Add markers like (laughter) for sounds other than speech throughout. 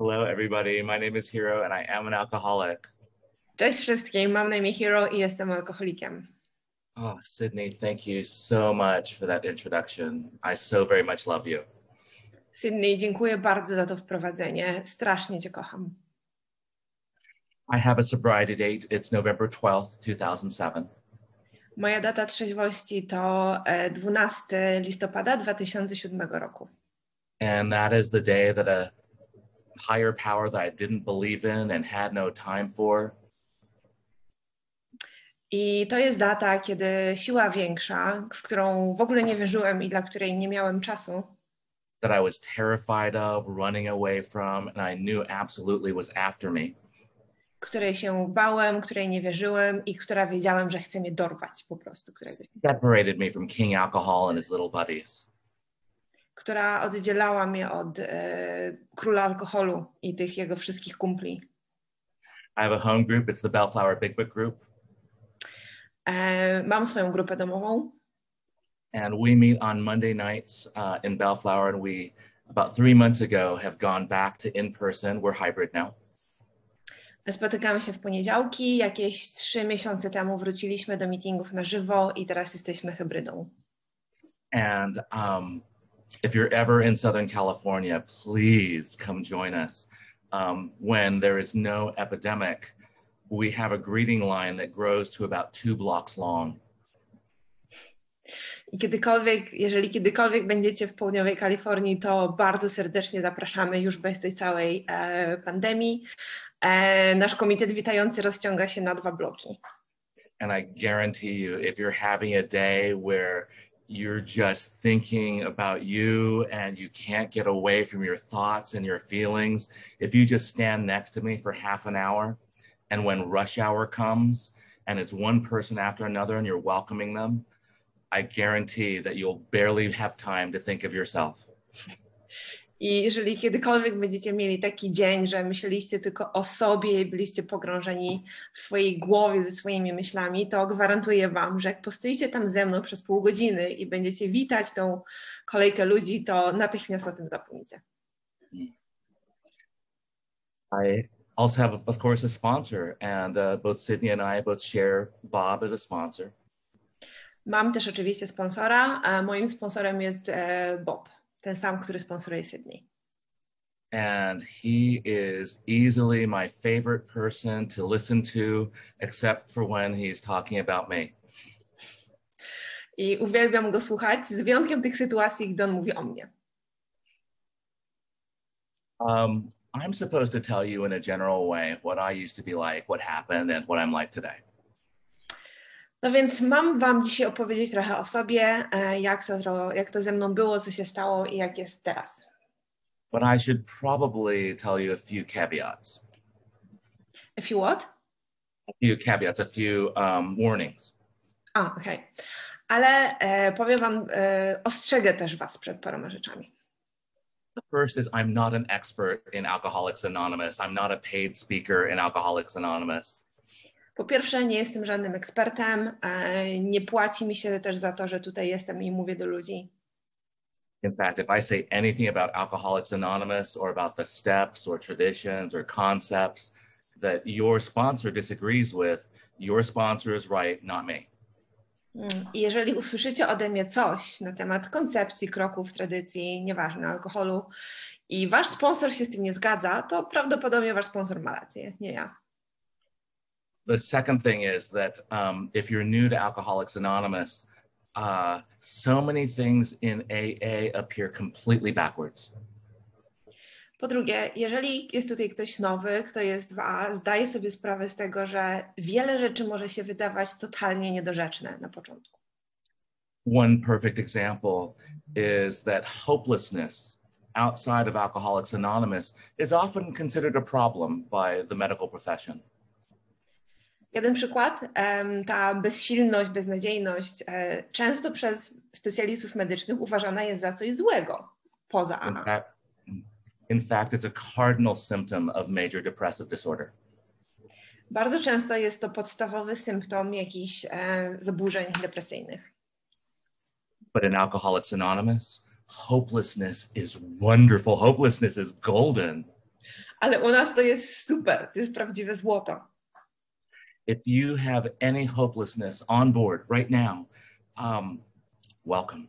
Hello, everybody. My name is Hiro, and I am an alcoholic. Cześć wszystkim, mam na imię Hero i jestem alkoholikiem. Oh, Sydney, thank you so much for that introduction. I so very much love you. Sydney, dziękuję bardzo za to wprowadzenie. Strasznie Cię kocham. I have a sobriety date. It's November 12th, 2007. Moja data trzeźwości to e, 12 listopada 2007 roku. And that is the day that a higher power that I didn't believe in and had no time for I to jest data, kiedy siła większa, w którą w ogóle nie wierzyłem i dla której nie miałem czasu, that I was terrified of, running away from, and I knew absolutely was after me. której się bałem, której nie wierzyłem i która wiedziałem, że chce mnie dorwać po prostu, której, separated me from King Alcohol and his little buddies. Która oddzielała mnie od e, króla alkoholu i tych jego wszystkich kumpli. I have a home group. It's the Bellflower Big Book Group. E, mam swoją grupę domową. And we meet on Monday nights uh, in Bellflower. And we, about three months ago, have gone back to in person. We're hybrid now. Spotykamy się w poniedziałki. Jakieś trzy miesiące temu wróciliśmy do meetingów na żywo i teraz jesteśmy hybrydą. And um, if you're ever in Southern California, please come join us. Um, when there is no epidemic, we have a greeting line that grows to about two blocks long. I kiedykolwiek, jeżeli kiedykolwiek będziecie w południowej Kalifornii, to bardzo serdecznie zapraszamy już bez tej całej e, pandemii. E, nasz komitet witający rozciąga się na dwa bloki. And I guarantee you, if you're having a day where you're just thinking about you and you can't get away from your thoughts and your feelings, if you just stand next to me for half an hour, and when rush hour comes and it's one person after another and you're welcoming them, I guarantee that you'll barely have time to think of yourself. I jeżeli kiedykolwiek będziecie mieli taki dzień, że myśleliście tylko o sobie i byliście pogrążeni w swojej głowie ze swoimi myślami, to gwarantuję Wam, że jak postoicie tam ze mną przez pół godziny i będziecie witać tą kolejkę ludzi, to natychmiast o tym zapomnicie. I also have, of course, a sponsor, and uh, both Sydney and I both share Bob as a sponsor. Mam też oczywiście sponsora, a moim sponsorem jest e, Bob, ten sam, który sponsoruje Sydney. And he is easily my favorite person to listen to, except for when he's talking about me. I uwielbiam go słuchać, z wyjątkiem tych sytuacji, gdy on mówi o mnie. Um, I'm supposed to tell you in a general way what I used to be like, what happened, and what I'm like today. No więc mam Wam dzisiaj opowiedzieć trochę o sobie, e, jak to, jak to ze mną było, co się stało i jak jest teraz. But I should probably tell you a few caveats. A few what? A few caveats, a few um, warnings. A, okej. Ale e, powiem Wam, e, ostrzegę też Was przed paroma rzeczami. The first is I'm not an expert in Alcoholics Anonymous. I'm not a paid speaker in Alcoholics Anonymous. Po pierwsze, nie jestem żadnym ekspertem, e, nie płaci mi się też za to, że tutaj jestem i mówię do ludzi. In fact, if I say anything about Alcoholics Anonymous or about the steps or traditions or concepts that your sponsor disagrees with, your sponsor is right, not me. Mm, jeżeli usłyszycie ode mnie coś na temat koncepcji, kroków, tradycji, nieważne, alkoholu i wasz sponsor się z tym nie zgadza, to prawdopodobnie wasz sponsor ma rację, nie ja. The second thing is that um, if you're new to Alcoholics Anonymous, uh, so many things in AA appear completely backwards. Po drugie, jeżeli jest tutaj ktoś nowy, kto jest wa, zdaje sobie sprawę z tego, że wiele rzeczy może się wydawać totalnie niedorzeczne na początku. One perfect example is that hopelessness outside of Alcoholics Anonymous is often considered a problem by the medical profession. Jeden przykład, ta bezsilność, beznadziejność e, często przez specjalistów medycznych uważana jest za coś złego poza In fact, in fact, it's a cardinal symptom of major depressive disorder. Bardzo często jest to podstawowy symptom jakichś e, zaburzeń depresyjnych. But in Alcoholics Anonymous, hopelessness is wonderful. Hopelessness is golden. Ale u nas to jest super, to jest prawdziwe złoto. If you have any hopelessness on board right now, um, welcome.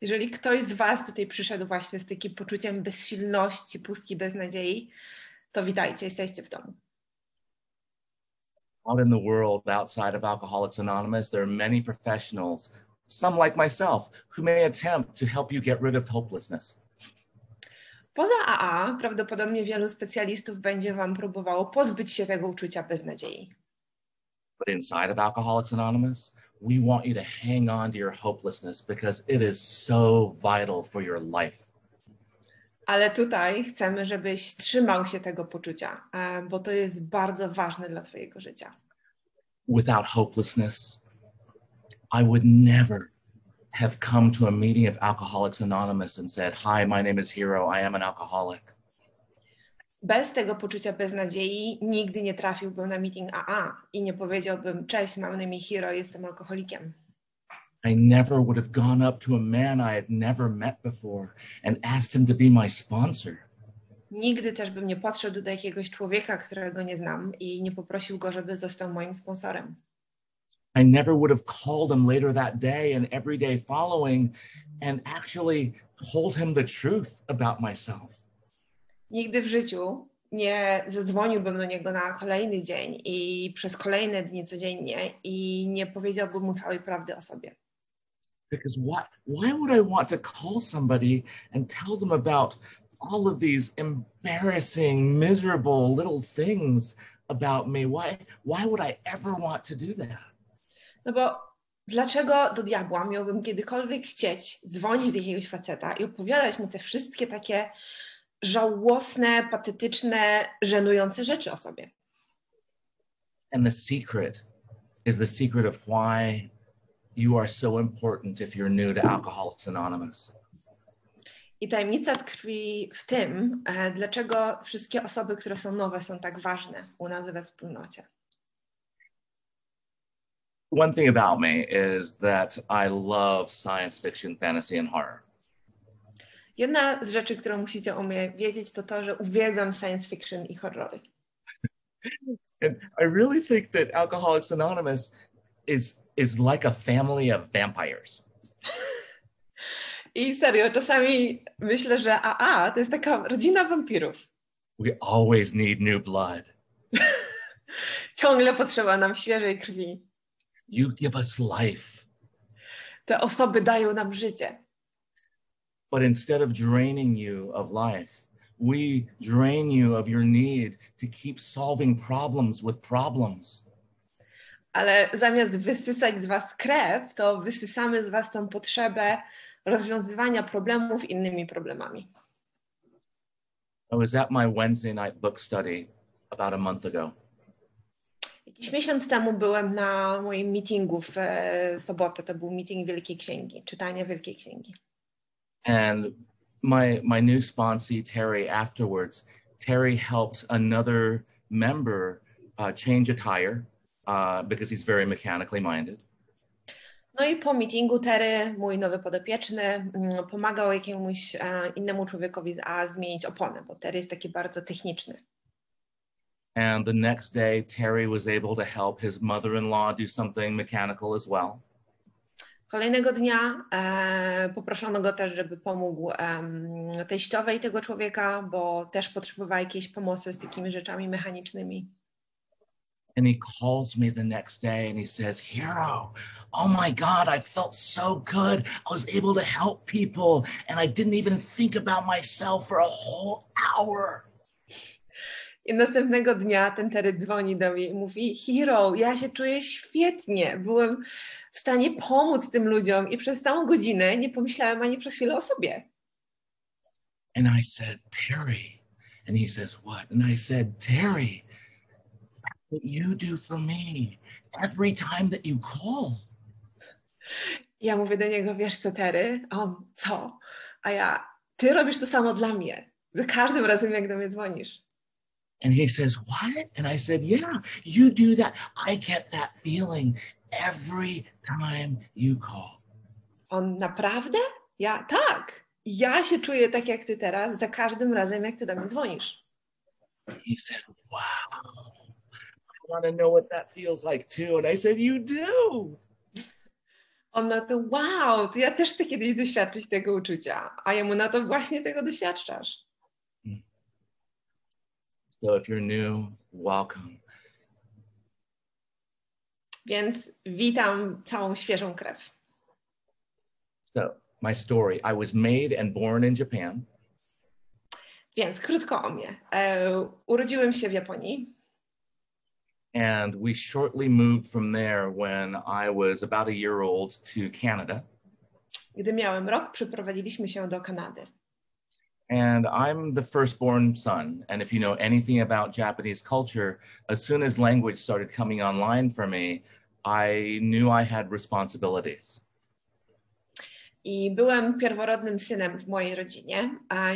Jeżeli ktoś z Was tutaj przyszedł właśnie z takim poczuciem bezsilności, pustki, beznadziei, to witajcie, jesteście w domu. Out in the world outside of Alcoholics Anonymous, there are many professionals, some like myself, who may attempt to help you get rid of hopelessness. Poza AA prawdopodobnie wielu specjalistów będzie Wam próbowało pozbyć się tego uczucia beznadziei. But inside of Alcoholics Anonymous, we want you to hang on to your hopelessness because it is so vital for your life. Ale tutaj chcemy, żebyś trzymał się tego poczucia, e, bo to jest bardzo ważne dla Twojego życia. Without hopelessness, I would never have come to a meeting of Alcoholics Anonymous and said, Hi, my name is Hero. I am an alcoholic. Bez tego poczucia beznadziei nigdy nie trafiłbym na meeting AA i nie powiedziałbym: Cześć, mam na imię Hiro, jestem alkoholikiem. I never would have gone up to a man I had never met before and asked him to be my sponsor. Nigdy też bym nie podszedł do jakiegoś człowieka, którego nie znam i nie poprosił go, żeby został moim sponsorem. I never would have called him later that day and every day following and actually told him the truth about myself. Nigdy w życiu nie zadzwoniłbym do niego na kolejny dzień i przez kolejne dni codziennie i nie powiedziałbym mu całej prawdy o sobie. Because why, why would I want to call somebody and tell them about all of these embarrassing, miserable little things about me? Why, why would I ever want to do that? No bo dlaczego do diabła miałbym kiedykolwiek chcieć dzwonić do jakiegoś faceta i opowiadać mu te wszystkie takie żałosne, patetyczne, żenujące rzeczy o sobie? And the secret is the secret of why you are so important if you're new to Alcoholics Anonymous. I tajemnica tkwi w tym, e, dlaczego wszystkie osoby, które są nowe, są tak ważne u nas we wspólnocie. One thing about me is that I love science fiction, fantasy, and horror. Jedna z rzeczy, którą musicie o mnie wiedzieć, to to, że uwielbiam science fiction i horrory. And I really think that Alcoholics Anonymous is is like a family of vampires. I serio, czasami myślę, że AA to jest taka rodzina wampirów. We always need new blood. (laughs) Ciągle potrzeba nam świeżej krwi. You give us life. Te osoby dają nam życie. But instead of draining you of life, we drain you of your need to keep solving problems with problems. Ale zamiast wysysać z was krew, to wysysamy z was tą potrzebę rozwiązywania problemów innymi problemami. I was at my Wednesday night book study about a month ago. Jakiś miesiąc temu byłem na moim meetingu w e, sobotę. To był meeting Wielkiej Księgi, czytanie Wielkiej Księgi. And my my new sponsee Terry afterwards, Terry helped another member uh, change a tire uh, because he's very mechanically minded. No i po meetingu Terry, mój nowy podopieczny, mm, pomagał jakiemuś e, innemu człowiekowi z A zmienić opony, bo Terry jest taki bardzo techniczny. And the next day, Terry was able to help his mother-in-law do something mechanical as well. Kolejnego dnia e, poproszono go też, żeby pomógł em, teściowej tego człowieka, bo też potrzebowała jakiejś pomocy z takimi rzeczami mechanicznymi. And he calls me the next day and he says, Hero, oh my God, I felt so good. I was able to help people and I didn't even think about myself for a whole hour. I następnego dnia ten Terry dzwoni do mnie i mówi: Hero, ja się czuję świetnie. Byłem w stanie pomóc tym ludziom i przez całą godzinę nie pomyślałem ani przez chwilę o sobie. And I said, Terry. And he says, What? And I said, Terry, what you do for me every time that you call. Ja mówię do niego: Wiesz co, Terry? A on co? A ja: Ty robisz to samo dla mnie. Za każdym razem, jak do mnie dzwonisz. And he says, What? And I said, Yeah, you do that. I get that feeling every time you call. On naprawdę? Ja tak. ja się czuję tak jak ty teraz za każdym razem, jak ty do mnie dzwonisz. He said, Wow, I want to know what that feels like too. And I said, You do. On na to, wow, to ja też chcę kiedyś doświadczyć tego uczucia. A jemu na to właśnie tego doświadczasz. So if you're new, welcome. Więc witam całą świeżą krew. So, my story I was made and born in Japan. Więc krótko o mnie. E, urodziłem się w Japonii. And we shortly moved from there when I was about a year old to Canada. Gdy miałem rok, przeprowadziliśmy się do Kanady. And I'm the firstborn son. And if you know anything about Japanese culture, as soon as language started coming online for me, I knew I had responsibilities. I byłem pierworodnym synem w mojej rodzinie.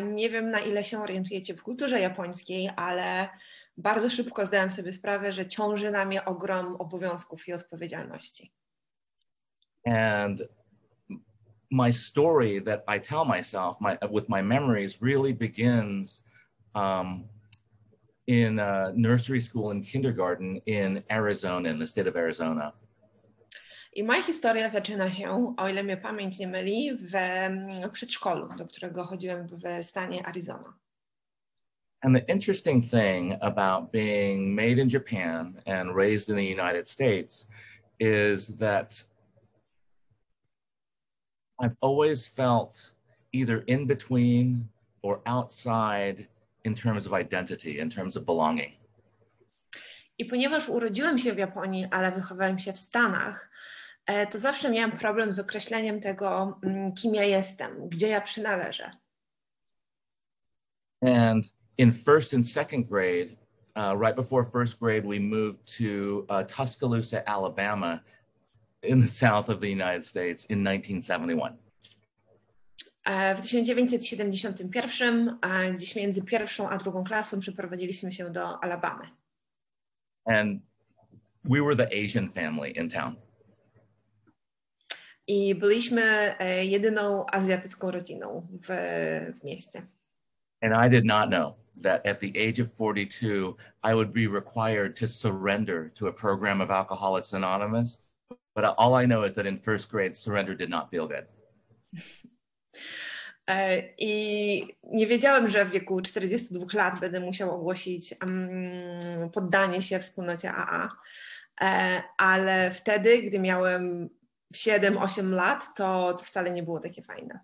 Nie wiem, na ile się orientujecie w kulturze japońskiej, ale bardzo szybko zdałem sobie sprawę, że ciąży na mnie ogrom obowiązków i odpowiedzialności. And my story that I tell myself my, with my memories really begins um, in uh, nursery school and kindergarten in Arizona, in the state of Arizona. I moja historia zaczyna się, o ile mnie pamięć nie myli, w mm, przedszkolu, do którego chodziłem w stanie Arizona. And the interesting thing about being made in Japan and raised in the United States is that I've always felt either in between or outside in terms of identity, in terms of belonging. I ponieważ urodziłem się w Japonii, ale wychowałem się w Stanach, to zawsze miałam problem z określeniem tego, mm, kim ja jestem, gdzie ja przynależę. And in first and second grade, uh, right before first grade, we moved to uh, Tuscaloosa, Alabama, in the south of the United States in 1971. E, W 1971, gdzieś między pierwszą a drugą klasą, przeprowadziliśmy się do Alabamy. And we were the Asian family in town. I byliśmy jedyną azjatycką rodziną w, w mieście. And I did not know that at the age of 42, I would be required to surrender to a program of Alcoholics Anonymous. But all I know is that in first grade, surrender did not feel good. I nie wiedziałem, że w wieku 42 lat będę musiał ogłosić mm, poddanie się wspólnocie AA. Ale wtedy, gdy miałem 7-8 lat, to, to wcale nie było takie fajne.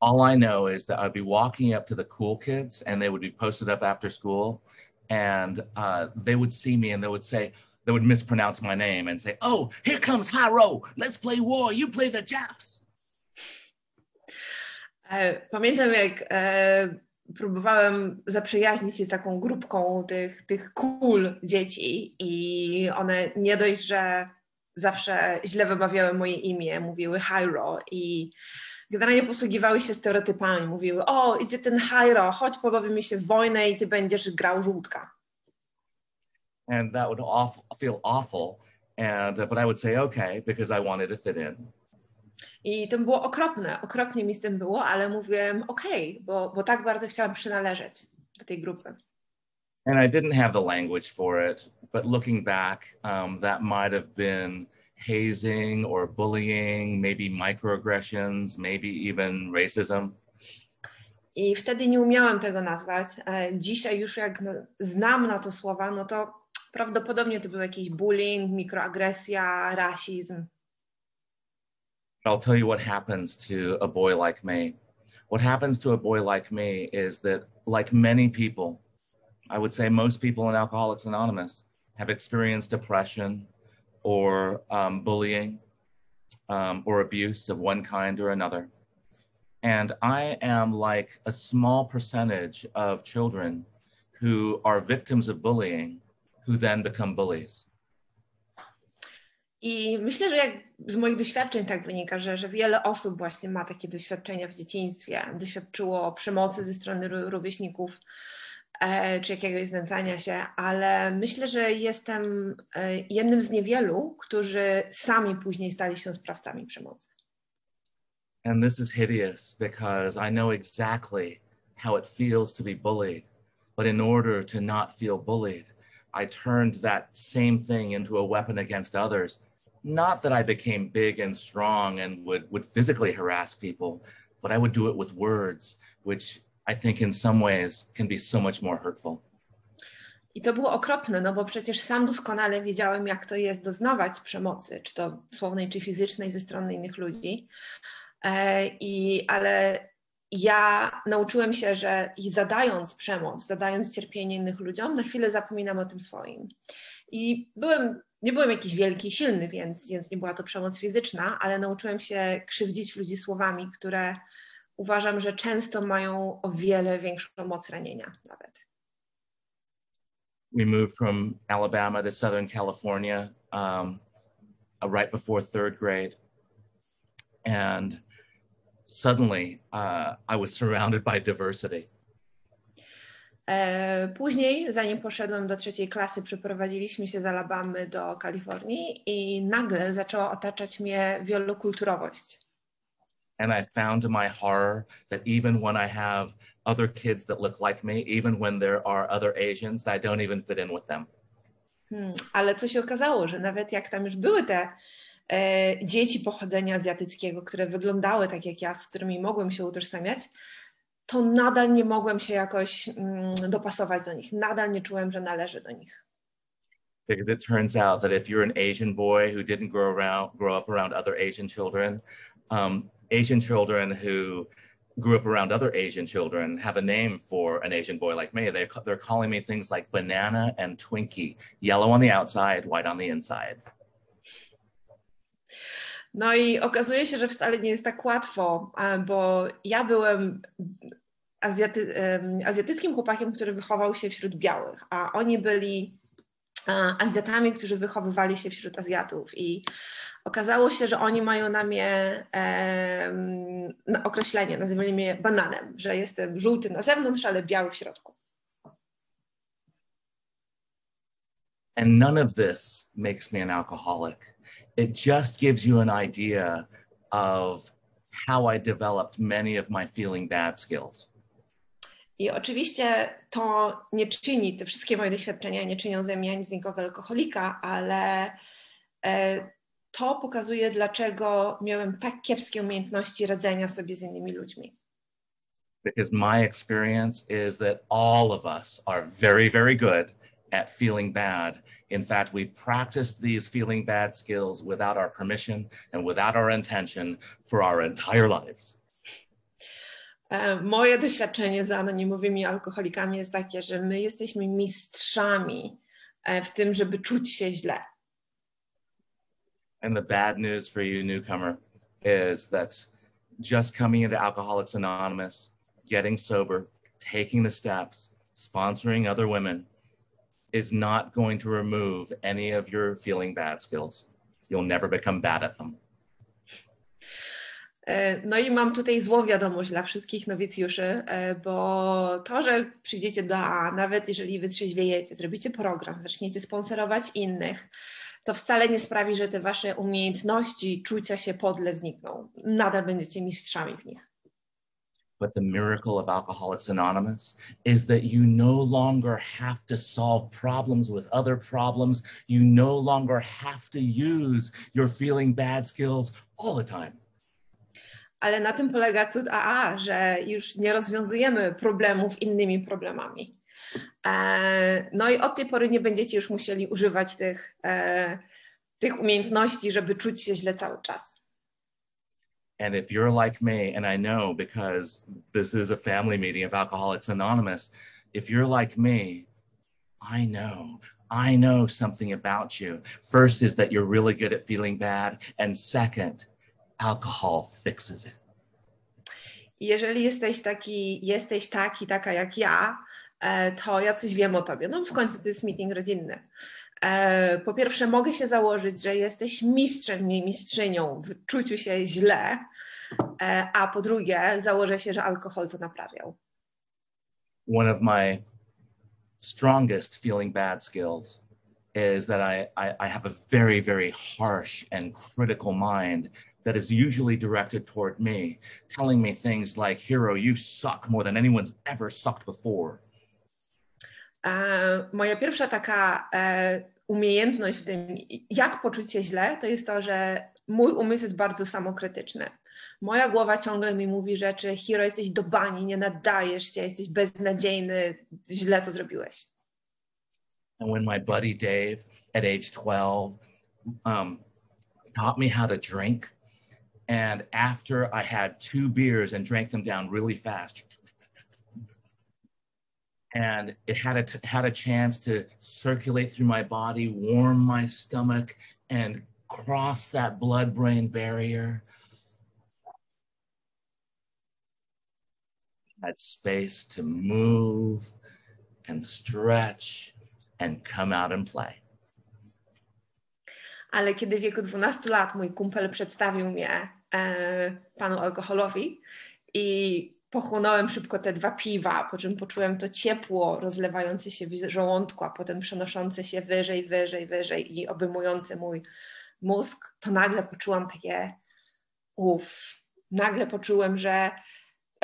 All I know is that I'd be walking up to the cool kids and they would be posted up after school and uh, they would see me and they would say, they would mispronounce my name and say, Oh, here comes Hiro. Let's play war. You play the Japs. E, Pamiętam, jak e, próbowałem zaprzyjaźnić się z taką grupką tych, tych cool dzieci i one nie dość, że zawsze źle wymawiały moje imię, mówiły Hyro i generalnie posługiwały się stereotypami. Mówiły, o, idzie ten Hyro, chodź pobawimy się w wojnę i ty będziesz grał żółtka. And that would awful, feel awful. And, uh, but I would say, okay, because I wanted to fit in. I to było okropne, okropnie mi z tym było, ale mówiłem okej, bo, bo tak bardzo chciałam przynależeć do tej grupy. And I didn't have the language for it, but looking back, um, that might have been hazing or bullying, maybe microaggressions, maybe even racism. I wtedy nie umiałam tego nazwać. Dzisiaj już jak na- znam na to słowa, no to prawdopodobnie to był jakiś bullying, mikroagresja, rasizm. I'll tell you what happens to a boy like me. What happens to a boy like me is that, like many people, I would say most people in Alcoholics Anonymous have experienced depression or um, bullying um, or abuse of one kind or another. And I am like a small percentage of children who are victims of bullying who then become bullies. I myślę, że jak z moich doświadczeń tak wynika, że, że wiele osób właśnie ma takie doświadczenia w dzieciństwie, doświadczyło przemocy ze strony ró- rówieśników e, czy jakiegoś znęcania się, ale myślę, że jestem e, jednym z niewielu, którzy sami później stali się sprawcami przemocy. And this is hideous because I know exactly how it feels to be bullied. But in order to not feel bullied, I turned that same thing into a weapon against others. Not that I became big and strong and would, would physically harass people, but I would do it with words, which I think in some ways can be so much more hurtful. I to było okropne, no bo przecież sam doskonale wiedziałem, jak to jest doznawać przemocy, czy to słownej, czy fizycznej ze strony innych ludzi. E, I, ale ja nauczyłem się, że zadając przemoc, zadając cierpienie innych ludziom, na chwilę zapominam o tym swoim. I byłem, nie byłem jakiś wielki, silny, więc, więc nie była to przemoc fizyczna, ale nauczyłem się krzywdzić ludzi słowami, które uważam, że często mają o wiele większą moc ranienia nawet. We moved from Alabama to Southern California um, right before third grade. And suddenly uh, I was surrounded by diversity. Później, zanim poszedłem do trzeciej klasy, przeprowadziliśmy się z Alabamy do Kalifornii i nagle zaczęła otaczać mnie wielokulturowość. And I found to my horror that even when I have other kids that look like me, even when there are other Asians, that I don't even fit in with them. Hmm, ale co się okazało, że nawet jak tam już były te e, dzieci pochodzenia azjatyckiego, które wyglądały tak jak ja, z którymi mogłem się utożsamiać, to nadal nie mogłem się jakoś mm, dopasować do nich. Nadal nie czułem, że należę do nich. Because it turns out that if you're an Asian boy who didn't grow around, grow up around other Asian children, um, Asian children who grew up around other Asian children have a name for an Asian boy like me. They, they're calling me things like banana and Twinkie, yellow on the outside, white on the inside. No i okazuje się, że wcale nie jest tak łatwo, bo ja byłem azjaty, azjatyckim chłopakiem, który wychował się wśród białych, a oni byli Azjatami, którzy wychowywali się wśród Azjatów i okazało się, że oni mają na mnie e, określenie, nazywali mnie bananem, że jestem żółty na zewnątrz, ale biały w środku. And none of this makes me an alcoholic. It just gives you an idea of how I developed many of my feeling bad skills. I oczywiście to nie czyni, te wszystkie moje doświadczenia nie czynią ze mnie ani z nikogo alkoholika, ale e, to pokazuje, dlaczego miałem tak kiepskie umiejętności radzenia sobie z innymi ludźmi. Because my experience is that all of us are very, very good at feeling bad In fact, we've practiced these feeling bad skills without our permission and without our intention for our entire lives. Moje doświadczenie z anonimowymi alkoholikami jest takie, że my jesteśmy mistrzami w tym, żeby czuć się źle. And the bad news for you, newcomer, is that just coming into Alcoholics Anonymous, getting sober, taking the steps, sponsoring other women, is not going to remove any of your feeling bad skills. You'll never become bad at them. E, no i mam tutaj złą wiadomość dla wszystkich nowicjuszy, e, bo to, że przyjdziecie do A, nawet jeżeli wytrzeźwiejecie, zrobicie program, zaczniecie sponsorować innych, to wcale nie sprawi, że te wasze umiejętności czucia się podle znikną. Nadal będziecie mistrzami w nich. But the miracle of Alcoholics Anonymous is that you no longer have to solve problems with other problems. You no longer have to use your feeling bad skills all the time. Ale na tym polega cud AA, że już nie rozwiązujemy problemów innymi problemami. E, no i od tej pory nie będziecie już musieli używać tych, e, tych umiejętności, żeby czuć się źle cały czas. And if you're like me, and I know because this is a family meeting of Alcoholics Anonymous, if you're like me, I know, I know something about you. First is that you're really good at feeling bad. And second, alcohol fixes it. Jeżeli jesteś taki, jesteś taki, taka jak ja, to ja coś wiem o tobie. No w końcu to jest meeting rodzinny. E, po pierwsze, mogę się założyć, że jesteś mistrzem i mistrzynią w czuciu się źle, e, a po drugie, założę się, że alkohol to naprawiał. One of my strongest feeling bad skills is that I, I, I have a very, very harsh and critical mind that is usually directed toward me, telling me things like, Hero, you suck more than anyone's ever sucked before. E, moja pierwsza taka e, umiejętność w tym, jak poczuć się źle, to jest to, że mój umysł jest bardzo samokrytyczny. Moja głowa ciągle mi mówi rzeczy, Hiro, jesteś do bani, nie nadajesz się, jesteś beznadziejny, źle to zrobiłeś. And when my buddy Dave at age 12 um, taught me how to drink, and after I had two beers and drank them down really fast, and it had a, had a chance to circulate through my body, warm my stomach, and cross that blood brain barrier. Had space to move and stretch and come out and play. Ale kiedy w wieku 12 lat mój kumpel przedstawił mnie e, panu alkoholowi i pochłonąłem szybko te dwa piwa, po czym poczułem to ciepło rozlewające się w żołądku, a potem przenoszące się wyżej, wyżej, wyżej i obejmujące mój mózg, to nagle poczułam takie uff, nagle poczułem, że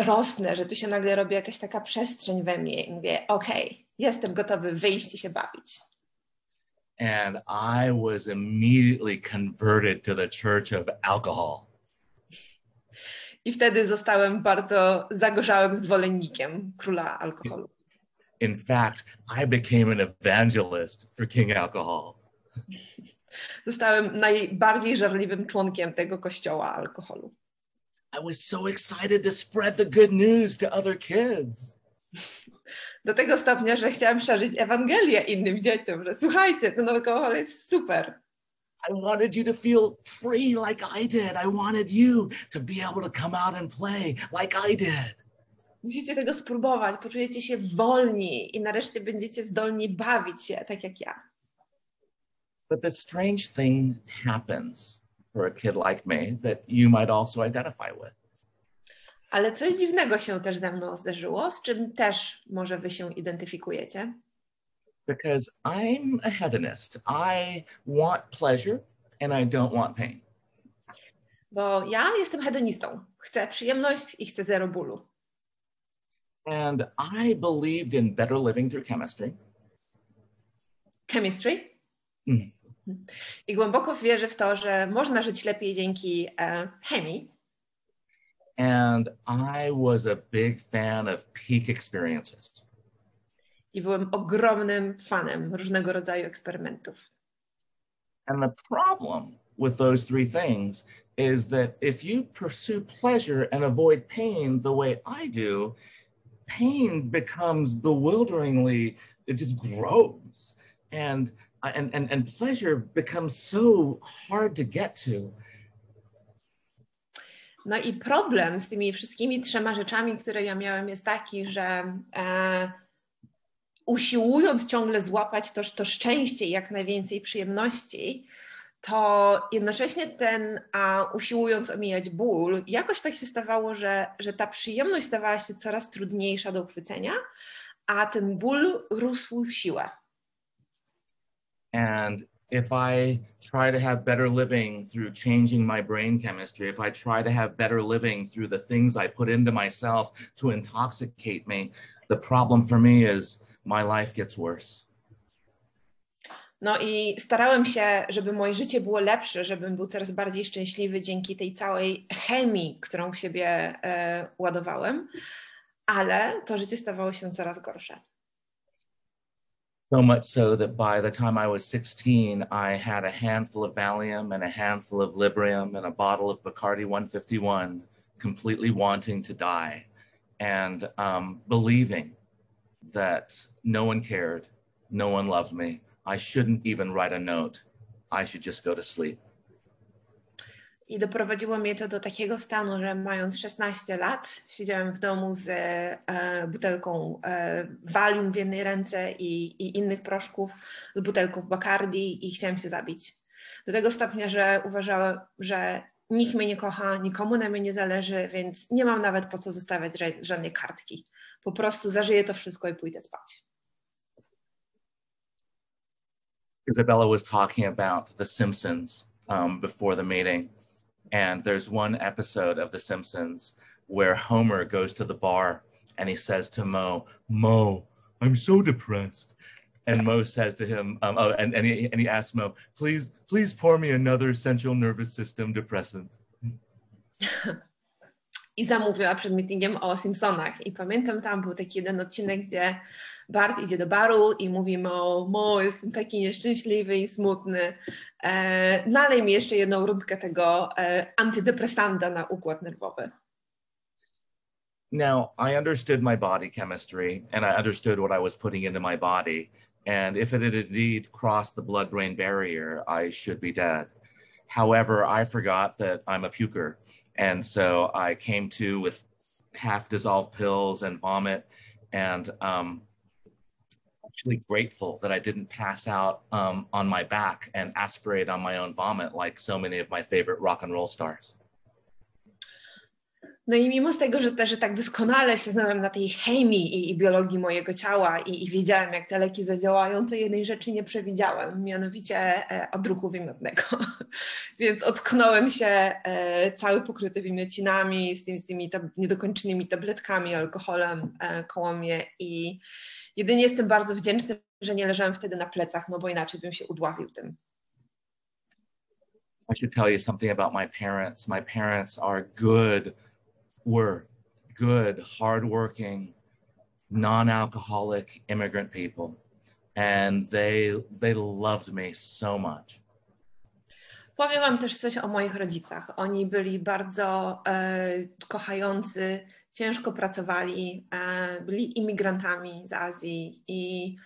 rosnę, że tu się nagle robi jakaś taka przestrzeń we mnie i mówię, okej, okay, jestem gotowy wyjść i się bawić. And I was immediately converted to the church of alcohol. I wtedy zostałem bardzo zagorzałym zwolennikiem króla alkoholu. In fact, I became an evangelist for King Alcohol. Zostałem najbardziej żarliwym członkiem tego kościoła alkoholu. I was so excited to spread the good news to other kids. Do tego stopnia, że chciałem szerzyć Ewangelię innym dzieciom, że słuchajcie, ten alkohol jest super. I wanted you to feel free like I did. I wanted you to be able to come out and play like I did. Musicie tego spróbować, poczujecie się wolni i nareszcie będziecie zdolni bawić się tak jak ja. But the strange thing happens for a kid like me that you might also identify with. Ale coś dziwnego się też ze mną zdarzyło, z czym też może wy się identyfikujecie because I'm a hedonist. I want pleasure and I don't want pain. Bo ja jestem hedonistą. Chcę przyjemność i chcę zero bólu. And I believed in better living through chemistry. Chemistry? Mm. I głęboko wierzę w to, że można żyć lepiej dzięki e, chemii. And I was a big fan of peak experiences i byłem ogromnym fanem różnego rodzaju eksperymentów. And the problem with those three things is that if you pursue pleasure and avoid pain the way I do, pain becomes bewilderingly, it just grows. And, and, and, and pleasure becomes so hard to get to. No i problem z tymi wszystkimi trzema rzeczami, które ja miałem, jest taki, że e, usiłując ciągle złapać to, to szczęście i jak najwięcej przyjemności, to jednocześnie ten, a usiłując omijać ból, jakoś tak się stawało, że, że ta przyjemność stawała się coraz trudniejsza do uchwycenia, a ten ból rósł w siłę. And if I try to have better living through changing my brain chemistry, if I try to have better living through the things I put into myself to intoxicate me, the problem for me is my life gets worse. No i starałem się, żeby moje życie było lepsze, żebym był coraz bardziej szczęśliwy dzięki tej całej chemii, którą w siebie e, ładowałem, ale to życie stawało się coraz gorsze. So much so that by the time I was 16, I had a handful of Valium and a handful of Librium and a bottle of Bacardi 151, completely wanting to die and um, believing that no one cared, no one loved me. I shouldn't even write a note. I should just go to sleep. I doprowadziło mnie to do takiego stanu, że mając 16 lat, siedziałem w domu z e, butelką e, Valium w jednej ręce i, i, innych proszków, z butelką Bacardi i chciałem się zabić. Do tego stopnia, że uważałem, że nikt mnie nie kocha, nikomu na mnie nie zależy, więc nie mam nawet po co zostawiać żadnej kartki. Po prostu zażyję to wszystko i pójdę spać. Isabella was talking about The Simpsons um, before the meeting, and there's one episode of The Simpsons where Homer goes to the bar and he says to Mo, Mo, I'm so depressed. And Mo says to him, um, oh, and, and, he, and he asks Mo, please, please pour me another central nervous system depressant. (laughs) I zamówiła przed meetingiem o Simpsonach. I pamiętam, tam był taki jeden odcinek, gdzie Bart idzie do baru i mówi Mo, Mo, jestem taki nieszczęśliwy i smutny. E, nalej mi jeszcze jedną rundkę tego e, antydepresanta na układ nerwowy. Now, I understood my body chemistry and I understood what I was putting into my body. And if it had indeed crossed the blood brain barrier, I should be dead. However, I forgot that I'm a puker. And so I came to with half dissolved pills and vomit. And um, actually grateful that I didn't pass out um, on my back and aspirate on my own vomit like so many of my favorite rock and roll stars. No i mimo z tego, że też tak doskonale się znałem na tej chemii i, i biologii mojego ciała i, i, wiedziałem, jak te leki zadziałają, to jednej rzeczy nie przewidziałem, mianowicie e, odruchu wymiotnego. (laughs) Więc ocknąłem się e, cały pokryty wymiocinami, z, tym, z tymi tab niedokończonymi tabletkami, alkoholem e, koło mnie i jedynie jestem bardzo wdzięczny, że nie leżałem wtedy na plecach, no bo inaczej bym się udławił tym. I should tell you something about my parents. My parents are good were good, hardworking, non-alcoholic immigrant people, and they they loved me so much. Powiem wam też coś o moich rodzicach. Oni byli bardzo e, kochający, ciężko pracowali, e, byli imigrantami z Azji i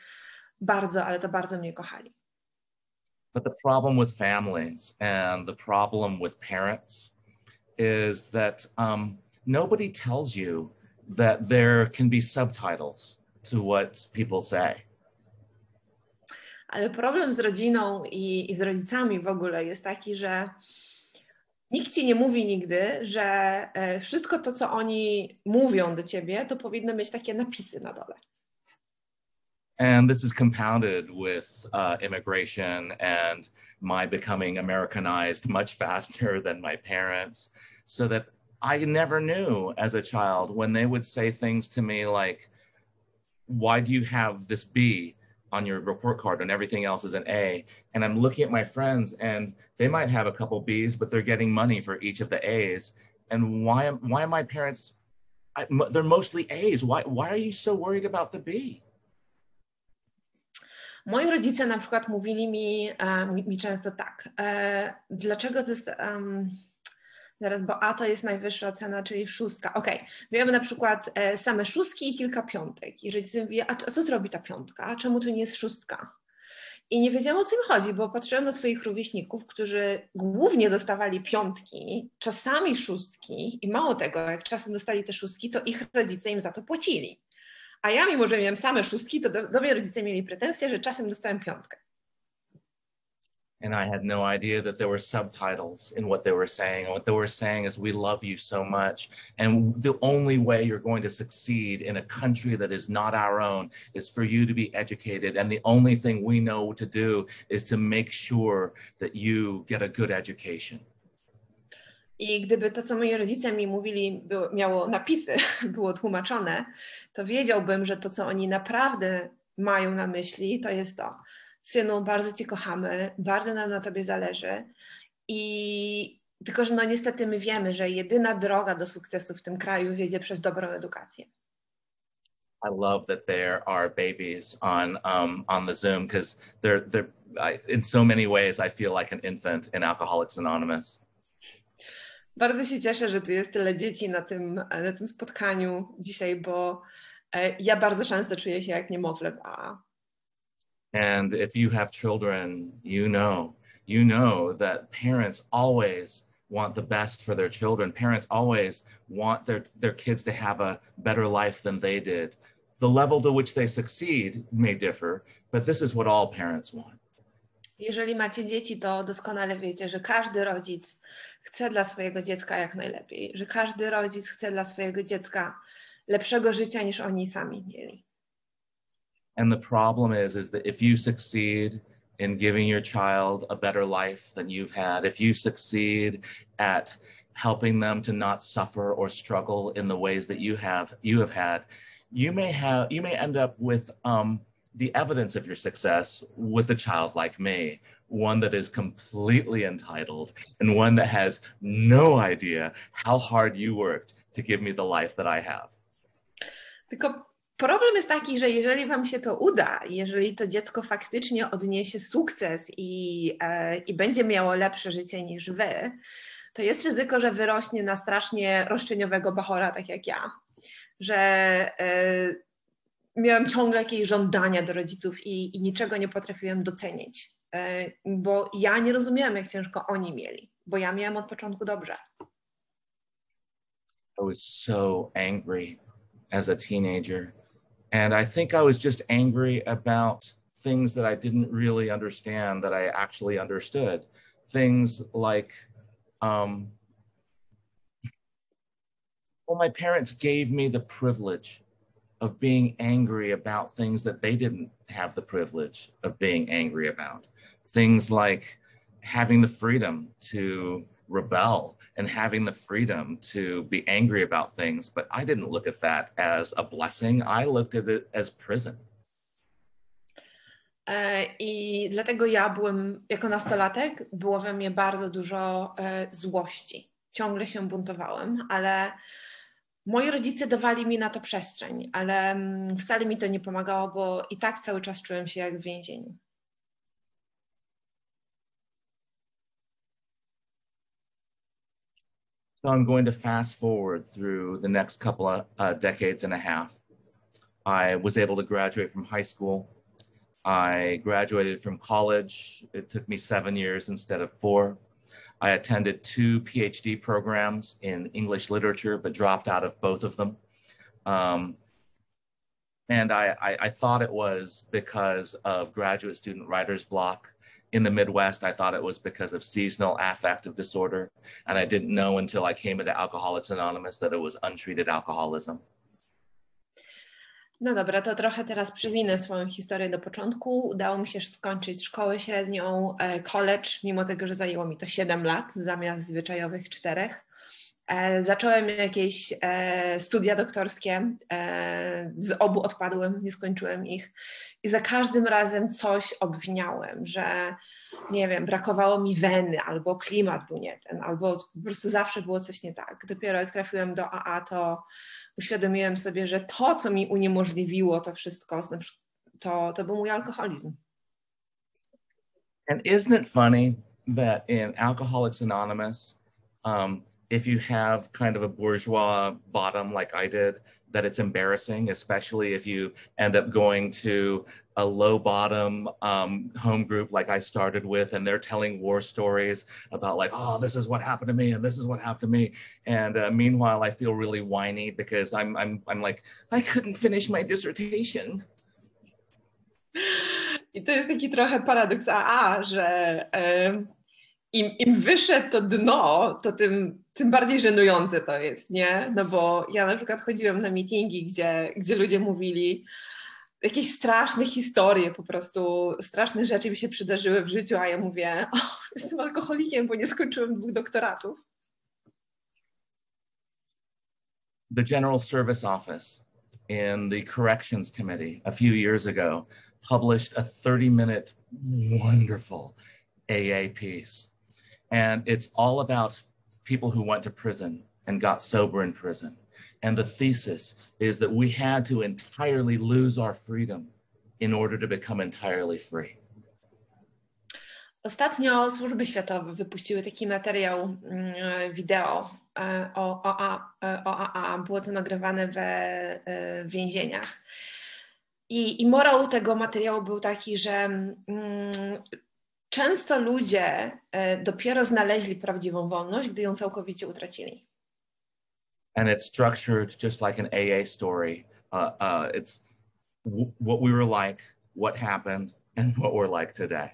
bardzo, ale to bardzo mnie kochali. But the problem with families and the problem with parents is that um, nobody tells you that there can be subtitles to what people say. Ale problem z rodziną i, i z rodzicami w ogóle jest taki, że nikt ci nie mówi nigdy, że wszystko to, co oni mówią do ciebie, to powinno mieć takie napisy na dole. And this is compounded with uh, immigration and my becoming Americanized much faster than my parents, so that I never knew as a child when they would say things to me like, Why do you have this B on your report card and everything else is an A? And I'm looking at my friends and they might have a couple B's, but they're getting money for each of the A's. And why am why am my parents? They're mostly A's. Why why are you so worried about the B? Moi rodzice na przykład mówili mi, mi, często tak, dlaczego to jest, um, Zaraz, bo A to jest najwyższa ocena, czyli szóstka. Ok, wiemy na przykład e, same szóstki i kilka piątek. I rodzice mówi, a, co to robi ta piątka? Czemu tu nie jest szóstka? I nie wiedziałam o co im chodzi, bo patrzyłam na swoich rówieśników, którzy głównie dostawali piątki, czasami szóstki i mało tego, jak czasem dostali te szóstki, to ich rodzice im za to płacili. A ja, mimo że miałam same szóstki, to do, do mnie rodzice mieli pretensje, że czasem dostałem piątkę. And I had no idea that there were subtitles in what they were saying. And what they were saying is, "We love you so much, and the only way you're going to succeed in a country that is not our own is for you to be educated. And the only thing we know to do is to make sure that you get a good education." I gdyby to, co moi rodzice mi mówili, było, miało napisy, (laughs) było tłumaczone, to wiedziałbym, że to, co oni naprawdę mają na myśli, to jest to synu, bardzo Cię kochamy, bardzo nam na Tobie zależy. I tylko, że no niestety my wiemy, że jedyna droga do sukcesu w tym kraju wiedzie przez dobrą edukację. I love that there are babies on um, on the Zoom because they're they're I, in so many ways I feel like an infant in Alcoholics Anonymous. Bardzo się cieszę, że tu jest tyle dzieci na tym, na tym spotkaniu dzisiaj, bo e, ja bardzo często czuję się jak niemowlę w AA. And if you have children, you know, you know that parents always want the best for their children. Parents always want their, their kids to have a better life than they did. The level to which they succeed may differ, but this is what all parents want. Jeżeli macie dzieci, to doskonale wiecie, że każdy rodzic chce dla swojego dziecka jak najlepiej, że każdy rodzic chce dla swojego dziecka lepszego życia niż oni sami mieli. And the problem is, is that if you succeed in giving your child a better life than you've had, if you succeed at helping them to not suffer or struggle in the ways that you have you have had, you may have you may end up with um, the evidence of your success with a child like me, one that is completely entitled and one that has no idea how hard you worked to give me the life that I have. Tylko problem jest taki, że jeżeli Wam się to uda, jeżeli to dziecko faktycznie odniesie sukces i, e, i będzie miało lepsze życie niż Wy, to jest ryzyko, że wyrośnie na strasznie roszczeniowego bachora, tak jak ja. Że e, miałam ciągle jakieś żądania do rodziców i, i niczego nie potrafiłam docenić, e, bo ja nie rozumiałam, jak ciężko oni mieli, bo ja miałam od początku dobrze. I was so angry as a teenager. And I think I was just angry about things that I didn't really understand that I actually understood. Things like, um, well, my parents gave me the privilege of being angry about things that they didn't have the privilege of being angry about. Things like having the freedom to rebel and having the freedom to be angry about things. But I didn't look at that as a blessing, I looked at it as prison. I dlatego ja byłem, jako nastolatek, było we mnie bardzo dużo złości. Ciągle się buntowałem, ale Moi rodzice dawali mi na to przestrzeń, ale mm, wcale mi to nie pomagało, bo i tak cały czas czułem się jak w więzieniu. I'm going to fast forward through the next couple of uh, decades and a half. I was able to graduate from high school. I graduated from college. It took me seven years instead of four. I attended two PhD programs in English literature, but dropped out of both of them. Um, and I, I, I, thought it was because of graduate student writer's block. In the Midwest, I thought it was because of seasonal affective disorder. And I didn't know until I came into Alcoholics Anonymous that it was untreated alcoholism. No dobra, to trochę teraz przywinę swoją historię do początku. Udało mi się skończyć szkołę średnią, college, mimo tego, że zajęło mi to 7 lat zamiast zwyczajowych czterech. E, zacząłem jakieś e, studia doktorskie, z obu odpadłem, nie skończyłem ich i za każdym razem coś obwiniałem, że nie wiem, brakowało mi weny, albo klimat był nie ten, albo po prostu zawsze było coś nie tak. Dopiero jak trafiłem do AA, to uświadomiłem sobie, że to, co mi uniemożliwiło to wszystko, to, to był mój alkoholizm. And isn't it funny that in Alcoholics Anonymous, um, if you have kind of a bourgeois bottom like I did, that it's embarrassing, especially if you end up going to a low bottom um, home group like I started with, and they're telling war stories about like, oh, this is what happened to me, and this is what happened to me. And uh, meanwhile, I feel really whiny because I'm I'm I'm like, I couldn't finish my dissertation. I to jest taki trochę paradoks AA, że im, im wyższe to dno, to tym, tym bardziej żenujące to jest, nie? No bo ja na przykład chodziłam na meetingi, gdzie, gdzie ludzie mówili, jakieś straszne historie, po prostu straszne rzeczy mi się przydarzyły w życiu, a ja mówię, o, jestem alkoholikiem, bo nie skończyłem dwóch doktoratów. The General Service Office in the Corrections Committee a few years ago published a 30 minute wonderful AA piece. And it's all about people who went to prison and got sober in prison And the thesis is that we had to entirely lose our freedom in order to become entirely free. Ostatnio służby światowe wypuściły taki materiał mm, wideo e, o, o, o AA. Było to nagrywane we e, więzieniach. I, I morał tego materiału był taki, że mm, często ludzie e, dopiero znaleźli prawdziwą wolność, gdy ją całkowicie utracili. and it's structured just like an AA story. Uh, uh, it's what we were like, what happened, and what we're like today.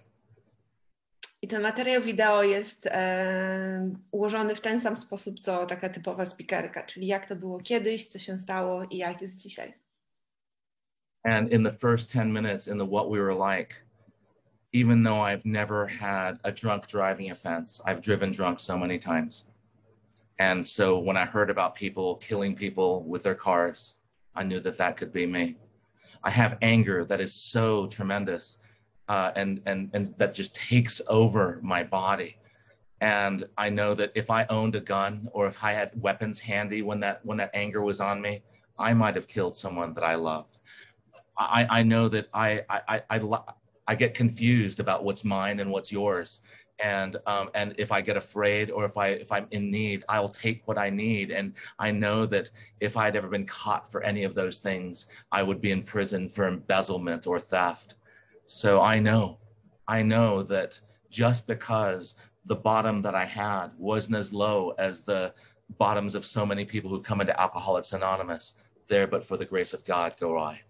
I ten materiał wideo jest e, ułożony w ten sam sposób, co taka typowa spikerka, czyli jak to było kiedyś, co się stało i jak jest dzisiaj. And in the first 10 minutes in the what we were like, even though I've never had a drunk driving offense. I've driven drunk so many times. And so when I heard about people killing people with their cars, I knew that that could be me. I have anger that is so tremendous uh, and, and, and that just takes over my body. And I know that if I owned a gun or if I had weapons handy when that, when that anger was on me, I might have killed someone that I loved. I, I know that I, I, I, I, I get confused about what's mine and what's yours and um, and if I get afraid or if I if I'm in need, I will take what I need. And I know that if I had ever been caught for any of those things, I would be in prison for embezzlement or theft. So I know, I know that just because the bottom that I had wasn't as low as the bottoms of so many people who come into Alcoholics Anonymous, there but for the grace of God go I.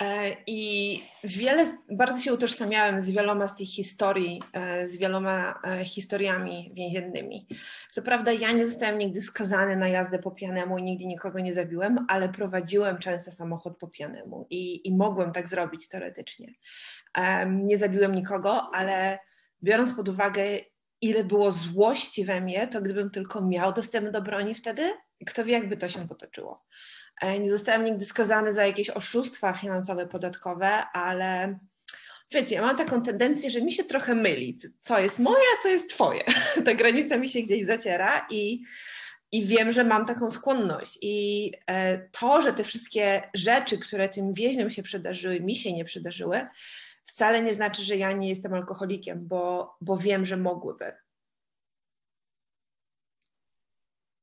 E, I wiele, bardzo się utożsamiałem z wieloma z tych historii, e, z wieloma e, historiami więziennymi. Co prawda, ja nie zostałem nigdy skazany na jazdę po pijanemu i nigdy nikogo nie zabiłem, ale prowadziłem często samochód po pijanemu i, i mogłem tak zrobić teoretycznie. Nie zabiłem nikogo, ale biorąc pod uwagę, ile było złości we mnie, to gdybym tylko miał dostęp do broni wtedy, kto wie, jakby to się potoczyło. E, nie zostałem nigdy skazany za jakieś oszustwa finansowe, podatkowe, ale wiecie, ja mam taką tendencję, że mi się trochę myli, co jest moje, a co jest twoje. (laughs) Ta granica mi się gdzieś zaciera i, i wiem, że mam taką skłonność. I e, to, że te wszystkie rzeczy, które tym więźniom się przydarzyły, mi się nie przydarzyły, wcale nie znaczy, że ja nie jestem alkoholikiem, bo, bo wiem, że mogłyby.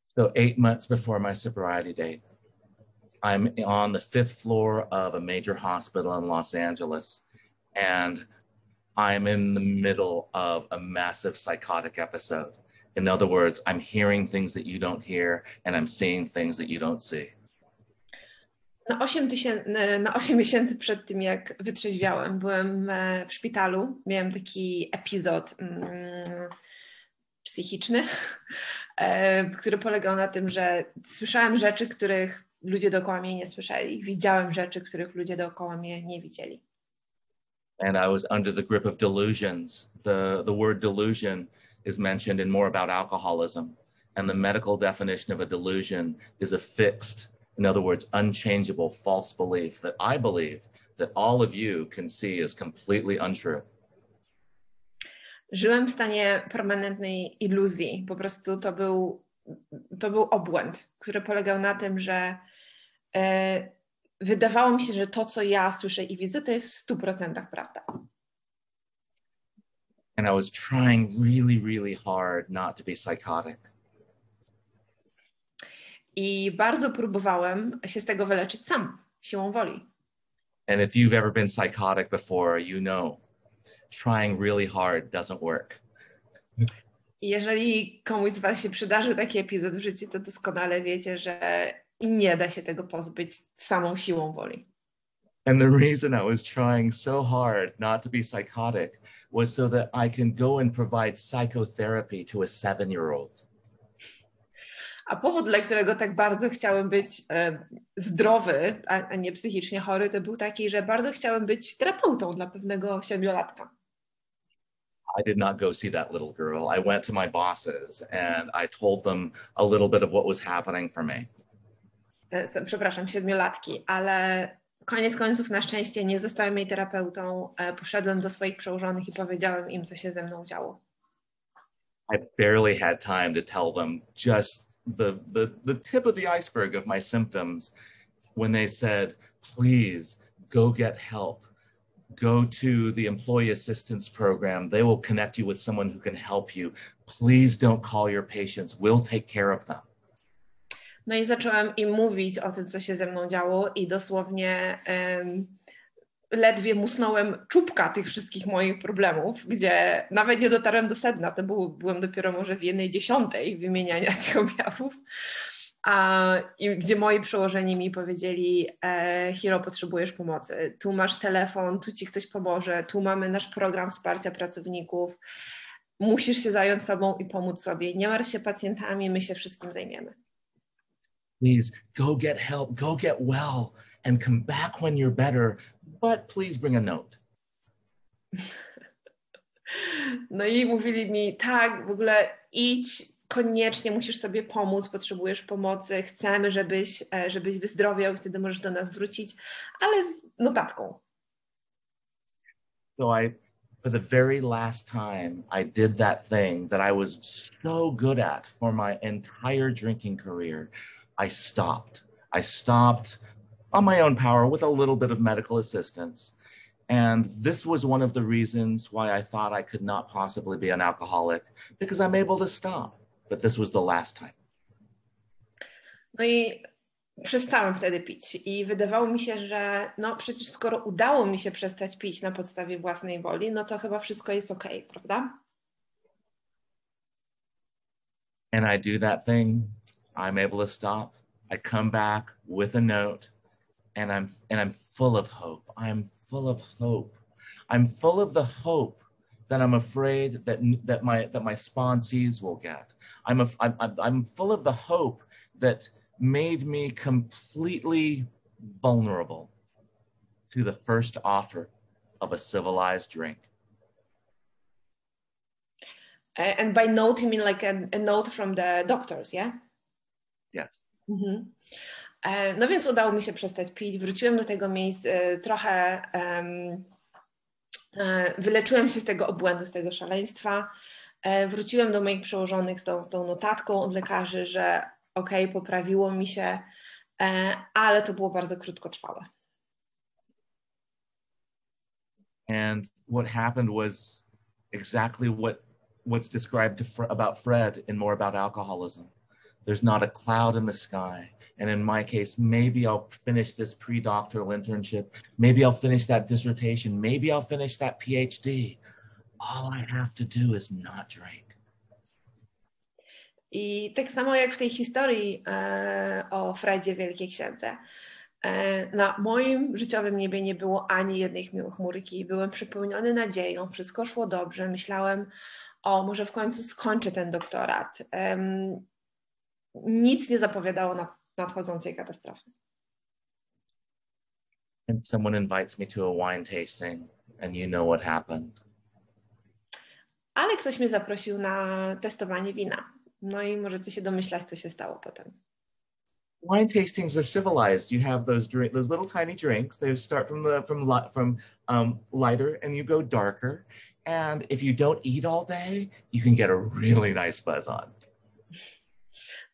So eight months before my sobriety date, I'm on the fifth floor of a major hospital in Los Angeles, and I'm in the middle of a massive psychotic episode. In other words, I'm hearing things that you don't hear, and I'm seeing things that you don't see. Na 8, tysięcy, na 8 miesięcy przed tym, jak wytrzeźwiałem, byłem e, w szpitalu. Miałem taki epizod mm, psychiczny, (laughs) e, który polegał na tym, że słyszałem rzeczy, których ludzie dookoła mnie nie słyszeli. Widziałem rzeczy, których ludzie dookoła mnie nie widzieli. And I was under the grip of delusions. The, the word delusion is mentioned in more about alcoholism. And the medical definition of a delusion is a fixed, in other words, unchangeable false belief that I believe that all of you can see is completely untrue. Żyłem w stanie permanentnej iluzji. Po prostu to był, to był obłęd, który polegał na tym, że wydawało mi się, że to, co ja słyszę i widzę, to jest w 100% prawda. And I was trying really, really hard not to be psychotic. I bardzo próbowałem się z tego wyleczyć sam, siłą woli. And if you've ever been psychotic before, you know trying really hard doesn't work. Jeżeli komuś z Was się przydarzy taki epizod w życiu, to doskonale wiecie, że nie da się tego pozbyć samą siłą woli. And the reason I was trying so hard not to be psychotic was so that I can go and provide psychotherapy to a seven year old. A powód, dla którego tak bardzo chciałem być e, zdrowy, a, a nie psychicznie chory, to był taki, że bardzo chciałem być terapeutą dla pewnego siedmiolatka. I did not go see that little girl. I went to my bosses and I told them a little bit of what was happening for me. E, przepraszam, siedmiolatki, ale koniec końców na szczęście nie zostałem jej terapeutą. E, poszedłem do swoich przełożonych i powiedziałem im, co się ze mną działo. I barely had time to tell them just the, the, the tip of the iceberg of my symptoms when they said, please go get help. Go to the employee assistance program. They will connect you with someone who can help you. Please don't call your patients. We'll take care of them. No i zaczęłam im mówić o tym, co się ze mną działo, i dosłownie um, ledwie musnąłem czubka tych wszystkich moich problemów, gdzie nawet nie dotarłem do sedna. To był, byłem dopiero może w jednej dziesiątej wymieniania (laughs) tych objawów. A, i, gdzie moi przełożeni mi powiedzieli: e, Hiro, potrzebujesz pomocy. Tu masz telefon, tu ci ktoś pomoże, tu mamy nasz program wsparcia pracowników. Musisz się zająć sobą i pomóc sobie. Nie martw się pacjentami, my się wszystkim zajmiemy. Please go get help, go get well, and come back when you're better, but please bring a note. (laughs) No i mówili mi, tak, w ogóle idź, koniecznie musisz sobie pomóc, potrzebujesz pomocy, chcemy, żebyś, żebyś wyzdrowiał i wtedy możesz do nas wrócić, ale z notatką. So I, for the very last time, I did that thing that I was so good at for my entire drinking career. I stopped. I stopped on my own power with a little bit of medical assistance. And this was one of the reasons why I thought I could not possibly be an alcoholic because I'm able to stop. But this was the last time. No i przestałem wtedy pić i wydawało mi się, że no przecież skoro udało mi się przestać pić na podstawie własnej woli, no to chyba wszystko jest ok, prawda? And I do that thing. I'm able to stop. I come back with a note and I'm and I'm full of hope. I'm full of hope. I'm full of the hope that I'm afraid that that my that my sponsees will get. I'm a, I'm, I'm full of the hope that made me completely vulnerable to the first offer of a civilized drink. And by note, you mean like a, a note from the doctors, yeah? Yes. Mhm. No więc udało mi się przestać pić. Wróciłem do tego miejsca, trochę um, wyleczyłem się z tego obłędu, z tego szaleństwa. Wróciłem do moich przełożonych z tą, z tą notatką od lekarzy, że okej, okay, poprawiło mi się, ale to było bardzo krótkotrwałe. And what happened was exactly what what's described about Fred in More About Alcoholism. There's not a cloud in the sky. And in my case, maybe I'll finish this pre doctoral internship. Maybe I'll finish that dissertation. Maybe I'll finish that PhD. All I have to do is not drink. I tak samo jak w tej historii e, o Fredzie Wielkiej Księdze. E, na moim życiowym niebie nie było ani jednej chmurki. Byłem przepełniony nadzieją, wszystko szło dobrze. Myślałem, o, może w końcu skończę ten doktorat. E, nic nie zapowiadało na nadchodzącej katastrofy. And someone invites me to a wine tasting and you know what happened. Ale ktoś mnie zaprosił na testowanie wina. No i możecie się domyślać, co się stało potem. Wine tastings are civilized. You have those drink, those little tiny drinks. They start from the from from um, lighter and you go darker. And if you don't eat all day, you can get a really nice buzz on.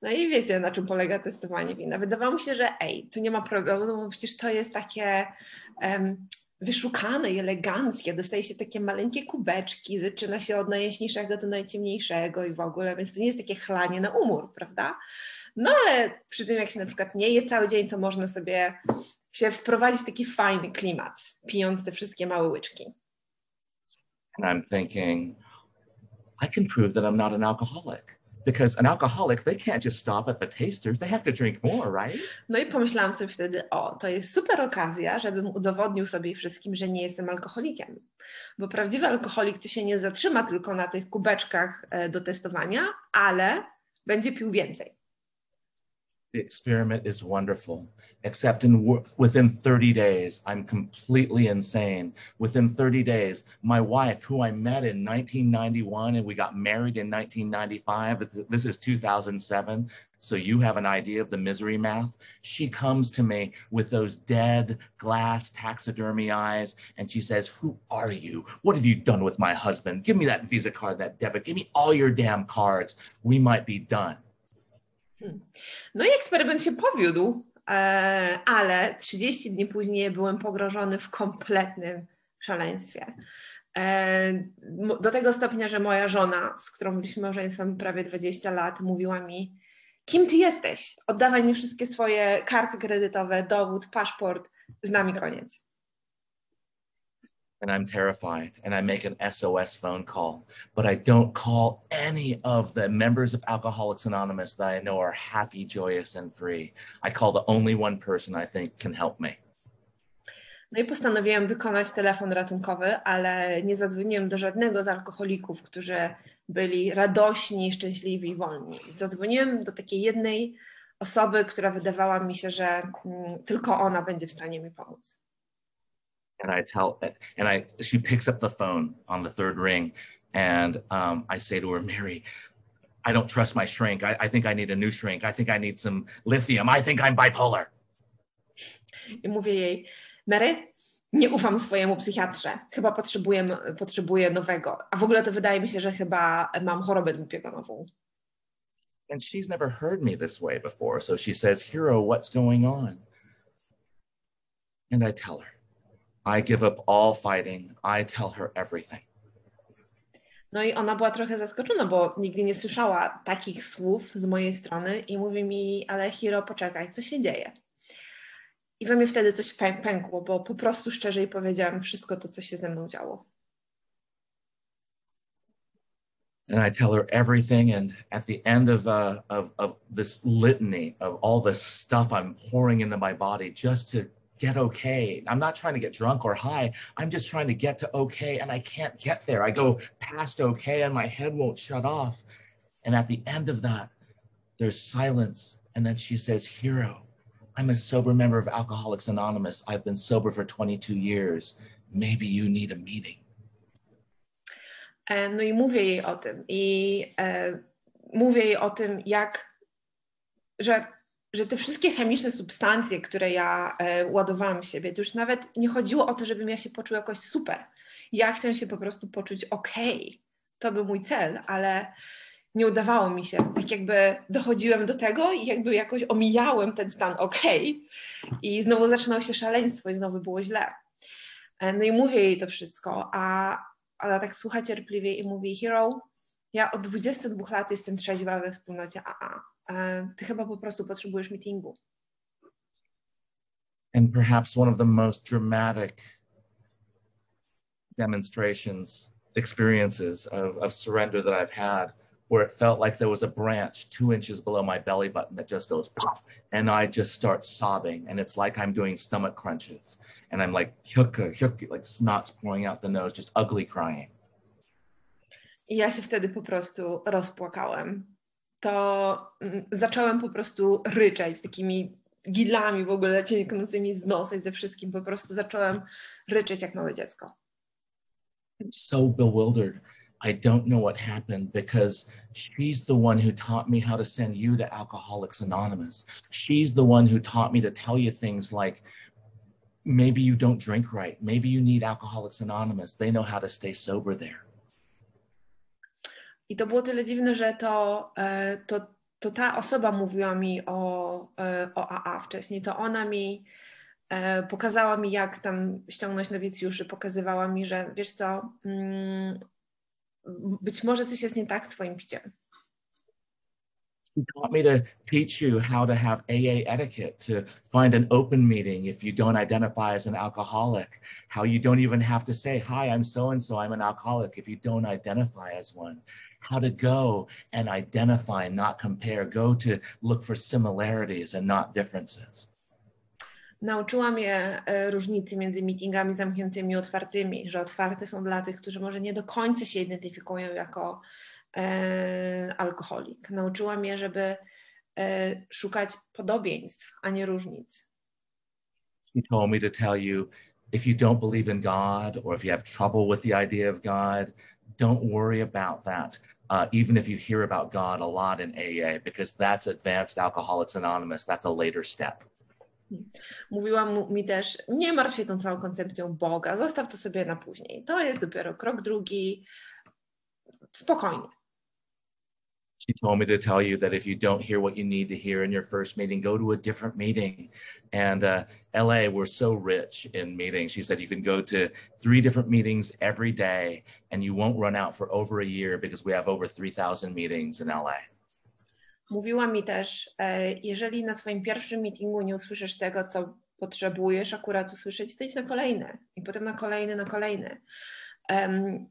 No i wiecie, na czym polega testowanie wina. Wydawało mi się, że ej, tu nie ma problemu, no bo przecież to jest takie um, wyszukane i eleganckie. Dostaje się takie maleńkie kubeczki, zaczyna się od najjaśniejszego do najciemniejszego i w ogóle, więc to nie jest takie chlanie na umór, prawda? No ale przy tym, jak się na przykład nie je cały dzień, to można sobie się wprowadzić taki fajny klimat, pijąc te wszystkie małe łyczki. And I'm thinking, I can prove that I'm not an alcoholic because an alcoholic they can't just stop at the tasters they have to drink more right? No i pomyślałam sobie wtedy o to jest super okazja żebym udowodnił sobie wszystkim że nie jestem alkoholikiem. Bo prawdziwy alkoholik to się nie zatrzyma tylko na tych kubeczkach e, do testowania ale będzie pił więcej. The experiment is wonderful except in within 30 days. I'm completely insane. Within 30 days my wife who i met in 1991 and we got married in 1995 this is 2007 so you have an idea of the misery math. She comes to me with those dead glass taxidermy eyes and she says who are you? What have you done with my husband? Give me that visa card that debit. Give me all your damn cards. We might be done. Hmm. No i eksperyment się powiódł, ale 30 dni później byłem pogrążony w kompletnym szaleństwie. E, do tego stopnia, że moja żona, z którą byliśmy małżeństwem prawie 20 lat, mówiła mi, kim ty jesteś? Oddawaj mi wszystkie swoje karty kredytowe, dowód, paszport, z nami koniec. And I'm terrified and I make an SOS phone call, but I don't call any of the members of Alcoholics Anonymous that I know are happy, joyous, and free. I call the only one person I think can help me. No i postanowiłem wykonać telefon ratunkowy, ale nie zadzwoniłem do żadnego z alkoholików, którzy byli radośni, szczęśliwi wolni. Zadzwoniłem do takiej jednej osoby, która wydawała mi się, że mm, tylko ona będzie w stanie mi pomóc. And I tell, and I, she picks up the phone on the third ring, and um, I say to her, Mary, I don't trust my shrink. I, I think I need a new shrink. I think I need some lithium. I think I'm bipolar. I mówię jej, Mary, nie ufam swojemu psychiatrze. Chyba potrzebuję, potrzebuję nowego. A w ogóle to wydaje mi się, że chyba mam chorobę dwubiegunową. And she's never heard me this way before. So she says, Hero, what's going on? And I tell her. I give up all fighting. I tell her everything. No i ona była trochę zaskoczona, bo nigdy nie słyszała takich słów z mojej strony i mówi mi, ale Hiro, poczekaj, co się dzieje? I we mnie wtedy coś pękło, bo po prostu szczerze jej powiedziałam wszystko to, co się ze mną działo. and I tell her everything. And at the end of, uh, of, of this litany of all the stuff I'm pouring into my body just to get okay. I'm not trying to get drunk or high. I'm just trying to get to okay. And I can't get there. I go past okay and my head won't shut off. And at the end of that, there's silence. And then she says, Hero, I'm a sober member of Alcoholics Anonymous. I've been sober for 22 years. Maybe you need a meeting. No i mówię jej o tym. I e, mówię jej o tym, jak, że, że te wszystkie chemiczne substancje, które ja e, ładowałam w siebie, to już nawet nie chodziło o to, żebym ja się poczuł jakoś super. Ja chcę się po prostu poczuć ok. To był mój cel, ale nie udawało mi się. Tak jakby dochodziłem do tego i jakby jakoś omijałem ten stan ok. I znowu zaczynało się szaleństwo i znowu było źle. E, no i mówię jej to wszystko, a ale tak słucha cierpliwie i mówi Hero, ja od 22 lat jestem trzeźwa we wspólnocie AA. Ty chyba po prostu potrzebujesz meetingu. And perhaps one of the most dramatic demonstrations, experiences of, of surrender that I've had where it felt like there was a branch two inches below my belly button that just goes pop, and I just start sobbing. And it's like I'm doing stomach crunches. And I'm like, hyuka, hyuka, like snot's pouring out the nose, just ugly crying. I ja się wtedy po prostu rozpłakałem. To mm, zacząłem po prostu ryczeć z takimi gilami w ogóle cieknącymi z nosa i ze wszystkim. Po prostu zacząłem ryczeć jak małe dziecko. So bewildered. I don't know what happened because she's the one who taught me how to send you to Alcoholics Anonymous. She's the one who taught me to tell you things like, maybe you don't drink right. Maybe you need Alcoholics Anonymous. They know how to stay sober there. I to było tyle dziwne, że to, e, to, to ta osoba mówiła mi o, e, o AA wcześniej. To ona mi e, pokazała mi, jak tam ściągnąć nowicjuszy, pokazywała mi, że wiesz co, mm, być może coś jest nie tak z twoim piciem. He taught me to teach you how to have AA etiquette, to find an open meeting if you don't identify as an alcoholic, how you don't even have to say, Hi, I'm so and so, I'm an alcoholic, if you don't identify as one, how to go and identify, and not compare, go to look for similarities and not differences. Nauczyła mnie różnicy między meetingami zamkniętymi i otwartymi, że otwarte są dla tych, którzy może nie do końca się identyfikują jako e, alkoholik. Nauczyła mnie, żeby e, szukać podobieństw, a nie różnic. He told me to tell you if you don't believe in God or if you have trouble with the idea of God, don't worry about that. Uh, even if you hear about God a lot in AA, because that's Advanced Alcoholics Anonymous, that's a later step. Mówiła mi też, nie martw się tą całą koncepcją Boga, zostaw to sobie na później. To jest dopiero krok drugi. Spokojnie. She told me to tell you that if you don't hear what you need to hear in your first meeting, go to a different meeting. And uh, LA, we're so rich in meetings. She said you can go to three different meetings every day and you won't run out for over a year because we have over 3,000 meetings in LA. Mówiła mi też, e, jeżeli na swoim pierwszym meetingu nie usłyszysz tego, co potrzebujesz akurat usłyszeć, to idź na kolejny i potem na kolejny, na kolejny.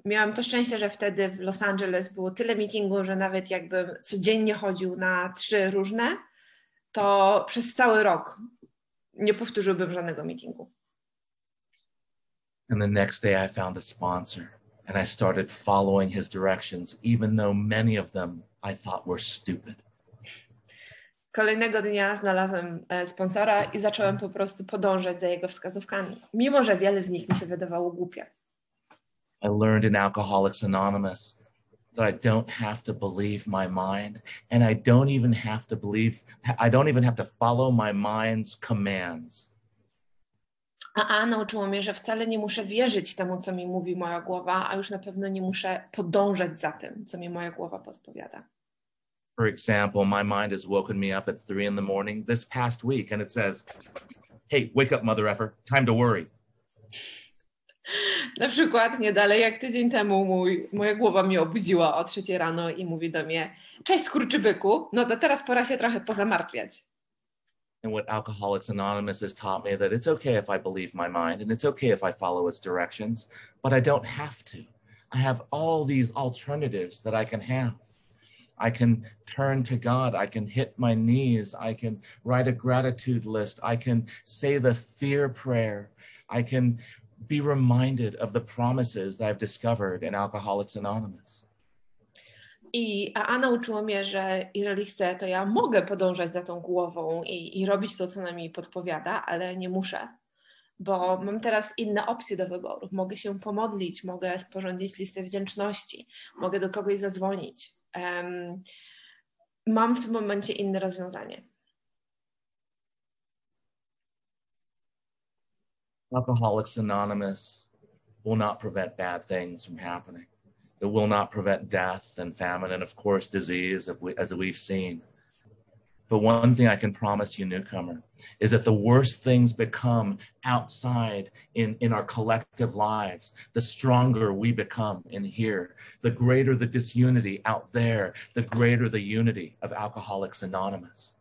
Miałam to szczęście, że wtedy w Los Angeles było tyle meetingów, że nawet jakbym codziennie chodził na trzy różne, to przez cały rok nie powtórzyłbym żadnego meetingu. And the next day I found a sponsor and I started following his directions, even though many of them I thought were stupid. Kolejnego dnia znalazłem e, sponsora i zacząłem po prostu podążać za jego wskazówkami, mimo że wiele z nich mi się wydawało głupie. I learned in Alcoholics Anonymous that I don't have to believe my mind and I don't even have to believe, I don't even have to follow my mind's commands. A A nauczyło mnie, że wcale nie muszę wierzyć temu, co mi mówi moja głowa, a już na pewno nie muszę podążać za tym, co mi moja głowa podpowiada. For example, my mind has woken me up at three in the morning this past week and it says, Hey, wake up, mother effer, time to worry. Na przykład nie dalej jak tydzień temu mój, moja głowa mnie obudziła o trzeciej rano i mówi do mnie Cześć skurczybyku, no to teraz pora się trochę pozamartwiać. And what Alcoholics Anonymous has taught me that it's okay if I believe my mind and it's okay if I follow its directions, but I don't have to. I have all these alternatives that I can have. I can turn to God. I can hit my knees. I can write a gratitude list. I can say the fear prayer. I can be reminded of the promises that I've discovered in Alcoholics Anonymous. I AA nauczyło mnie, że jeżeli chcę, to ja mogę podążać za tą głową i, i robić to, co na mi podpowiada, ale nie muszę, bo mam teraz inne opcje do wyboru. Mogę się pomodlić, mogę sporządzić listę wdzięczności, mogę do kogoś zadzwonić. Um, mam w tym momencie inne rozwiązanie. Alcoholics Anonymous will not prevent bad things from happening. It will not prevent death and famine and, of course, disease, as we've seen. But one thing I can promise you, newcomer, is that the worst things become outside in, in our collective lives, the stronger we become in here, the greater the disunity out there, the greater the unity of Alcoholics Anonymous.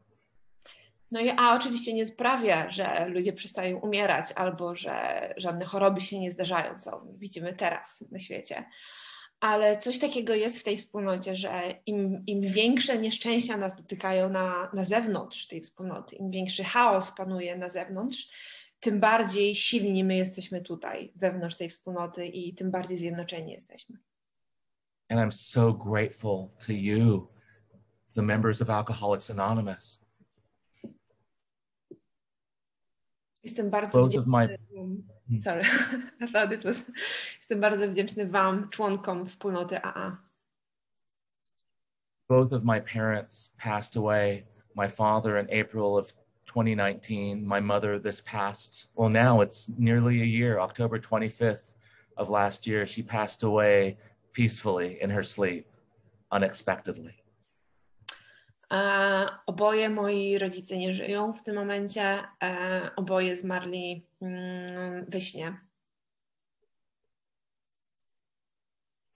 No i a oczywiście nie sprawia, że ludzie przestają umierać albo że żadne choroby się nie zdarzają, co widzimy teraz na świecie. Ale coś takiego jest w tej wspólnocie, że im, im większe nieszczęścia nas dotykają na, na zewnątrz tej wspólnoty, im większy chaos panuje na zewnątrz, tym bardziej silni my jesteśmy tutaj, wewnątrz tej wspólnoty i tym bardziej zjednoczeni jesteśmy. And I'm so grateful to you, the members of Alcoholics Anonymous. Jestem bardzo Both of my hmm. Sorry, (laughs) I thought it was. Jestem bardzo wdzięczny Wam, członkom wspólnoty AA. Both of my parents passed away. My father in April of 2019, my mother this past, well, now it's nearly a year, October 25th of last year, she passed away peacefully in her sleep, unexpectedly. E, oboje moi rodzice nie żyją w tym momencie. E, oboje zmarli mm, we śnie.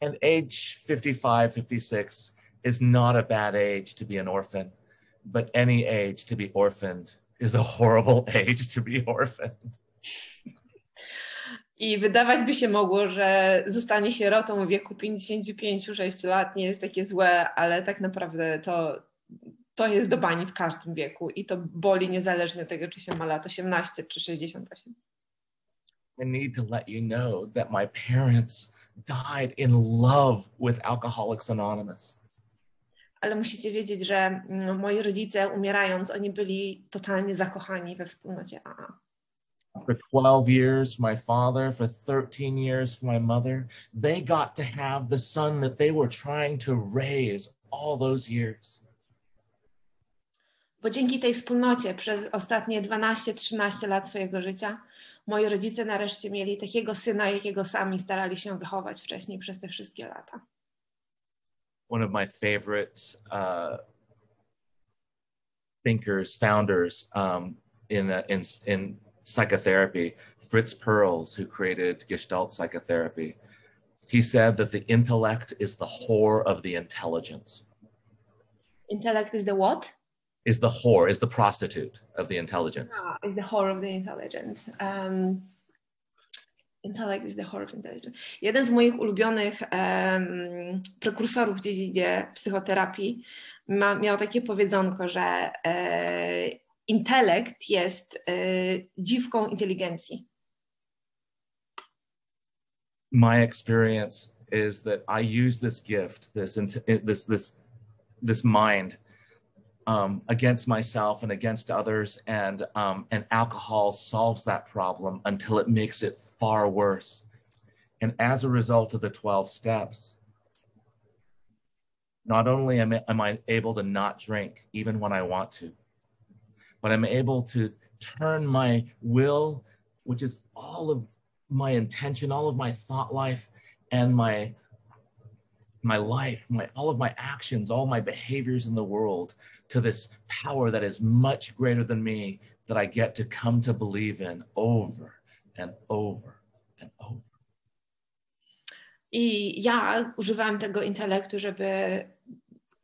And age 55, 56 is not a bad age to be an orphan, but any age to be orphaned is a horrible (laughs) age to be orphaned. I wydawać by się mogło, że zostanie sierotą w wieku 55-6 lat nie jest takie złe, ale tak naprawdę to to jest do bani w każdym wieku i to boli niezależnie od tego, czy się ma lat 18 czy 68. I need to let you know that my parents died in love with Alcoholics Anonymous. Ale musicie wiedzieć, że mm, moi rodzice umierając, oni byli totalnie zakochani we wspólnocie AA. For 12 years, my father, for 13 years, my mother, they got to have the son that they were trying to raise all those years. Bo dzięki tej wspólnocie przez ostatnie 12-13 lat swojego życia moi rodzice nareszcie mieli takiego syna, jakiego sami starali się wychować wcześniej przez te wszystkie lata. One of my favorite uh, thinkers, founders um, in, uh, in, in psychotherapy, Fritz Perls, who created Gestalt psychotherapy, he said that the intellect is the whore of the intelligence. Intellect is the what? Is the whore, is the prostitute of the intelligence. Ah, is the whore of the intelligence. Um, intellect is the whore of intelligence. Jeden z moich ulubionych um, prekursorów w dziedzinie psychoterapii ma, miał takie powiedzonko, że e, intelekt jest e, dziwką inteligencji. My experience is that I use this gift, this this this this mind um, against myself and against others, and um, and alcohol solves that problem until it makes it far worse. And as a result of the 12 steps, not only am I, am I able to not drink even when I want to, but I'm able to turn my will, which is all of my intention, all of my thought life, and my my life, my all of my actions, all my behaviors in the world to this power that is much greater than me that I get to come to believe in over and over and over. I ja używałam tego intelektu, żeby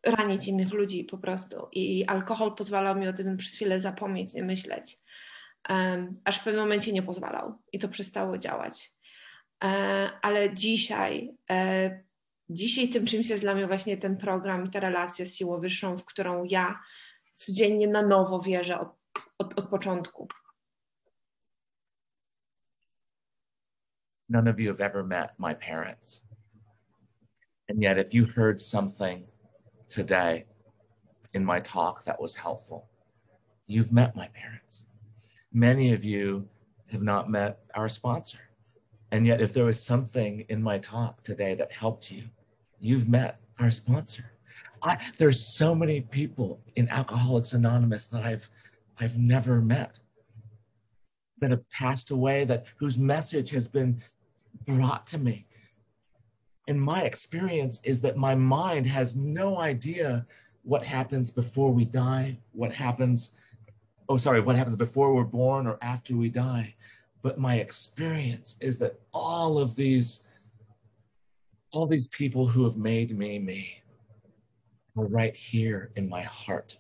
ranić innych ludzi po prostu. I alkohol pozwalał mi o tym przez chwilę zapomnieć, nie myśleć. Um, aż w pewnym momencie nie pozwalał i to przestało działać. E, ale dzisiaj, e, dzisiaj tym czymś jest dla mnie właśnie ten program i ta relacja z siłą wyższą, w którą ja codziennie na nowo wierzę od, od, od początku. None of you have ever met my parents. And yet, if you heard something today in my talk that was helpful, you've met my parents. Many of you have not met our sponsor. And yet, if there was something in my talk today that helped you, you've met our sponsor. I, there's so many people in Alcoholics Anonymous that I've I've never met that have passed away that whose message has been brought to me. And my experience is that my mind has no idea what happens before we die, what happens, oh, sorry, what happens before we're born or after we die. But my experience is that all of these, all these people who have made me me are right here in my heart.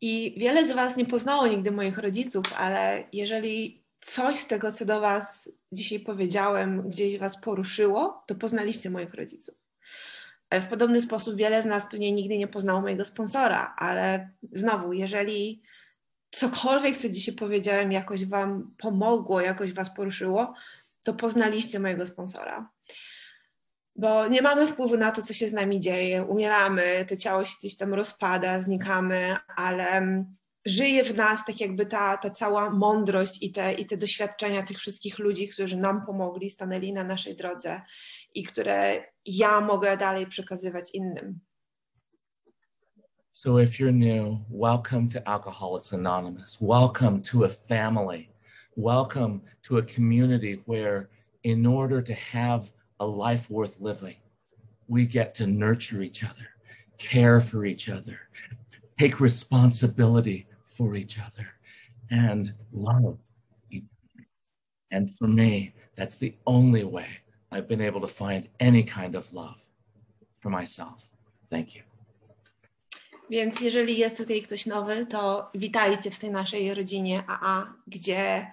I wiele z Was nie poznało nigdy moich rodziców, ale jeżeli coś z tego, co do Was dzisiaj powiedziałem, gdzieś Was poruszyło, to poznaliście moich rodziców. W podobny sposób wiele z nas pewnie nigdy nie poznało mojego sponsora, ale znowu, jeżeli cokolwiek, co dzisiaj powiedziałem, jakoś Wam pomogło, jakoś Was poruszyło, to poznaliście mojego sponsora. Bo nie mamy wpływu na to, co się z nami dzieje. Umieramy, to ciało się gdzieś tam rozpada, znikamy, ale żyje w nas tak jakby ta, ta cała mądrość i te, i te doświadczenia tych wszystkich ludzi, którzy nam pomogli, stanęli na naszej drodze i które ja mogę dalej przekazywać innym. So if you're new, welcome to Alcoholics Anonymous. Welcome to a family. Welcome to a community where in order to have a life worth living, we get to nurture each other, care for each other, take responsibility for each other and love. each other. And for me, that's the only way I've been able to find any kind of love for myself. Thank you. Więc jeżeli jest tutaj ktoś nowy, to witajcie w tej naszej rodzinie AA, gdzie,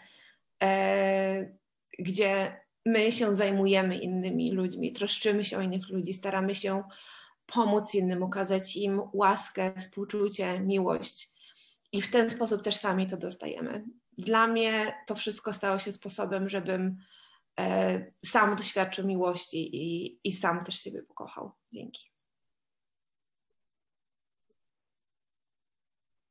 gdzie my się zajmujemy innymi ludźmi, troszczymy się o innych ludzi, staramy się pomóc innym, okazać im łaskę, współczucie, miłość. I w ten sposób też sami to dostajemy. Dla mnie to wszystko stało się sposobem, żebym e, sam doświadczył miłości i, i sam też siebie pokochał. Dzięki.